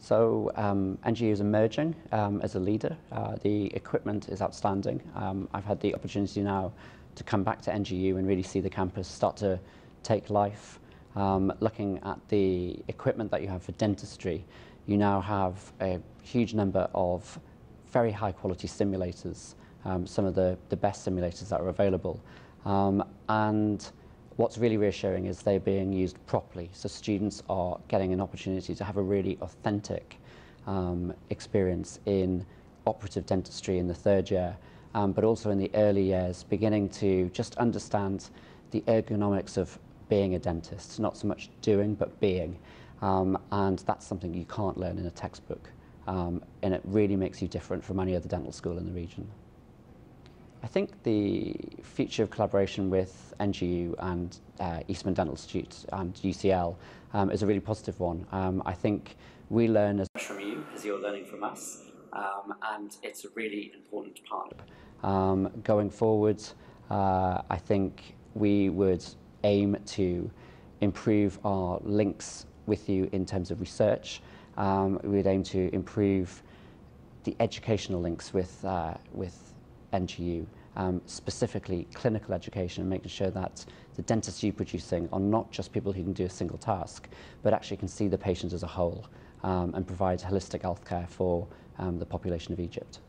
So um, NGU is emerging um, as a leader. Uh, the equipment is outstanding. Um, I've had the opportunity now to come back to NGU and really see the campus start to take life. Um, looking at the equipment that you have for dentistry, you now have a huge number of very high quality simulators, um, some of the, the best simulators that are available. Um, and what's really reassuring is they're being used properly. So students are getting an opportunity to have a really authentic um, experience in operative dentistry in the third year, um, but also in the early years, beginning to just understand the ergonomics of being a dentist, not so much doing, but being. Um, and that's something you can't learn in a textbook. Um, and it really makes you different from any other dental school in the region. I think the future of collaboration with NGU and uh, Eastman Dental Institute and UCL um, is a really positive one. Um, I think we learn as much from you as you're learning from us, um, and it's a really important part. Um, going forward, uh, I think we would aim to improve our links with you in terms of research. Um, we'd aim to improve the educational links with, uh, with NGU, um, specifically clinical education and making sure that the dentists you're producing are not just people who can do a single task, but actually can see the patient as a whole um, and provide holistic healthcare for um, the population of Egypt.